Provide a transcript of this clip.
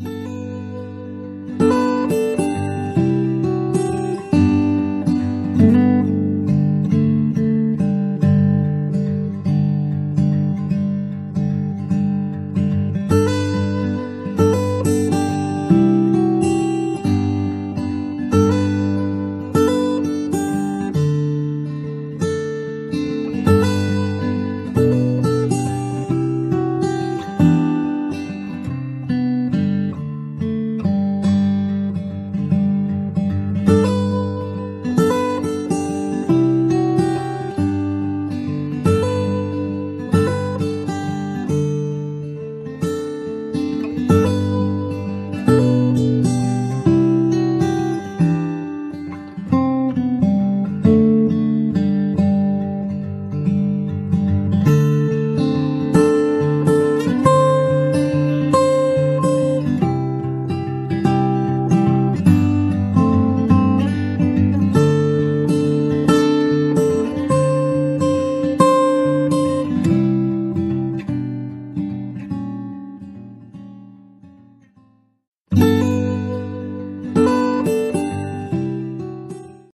you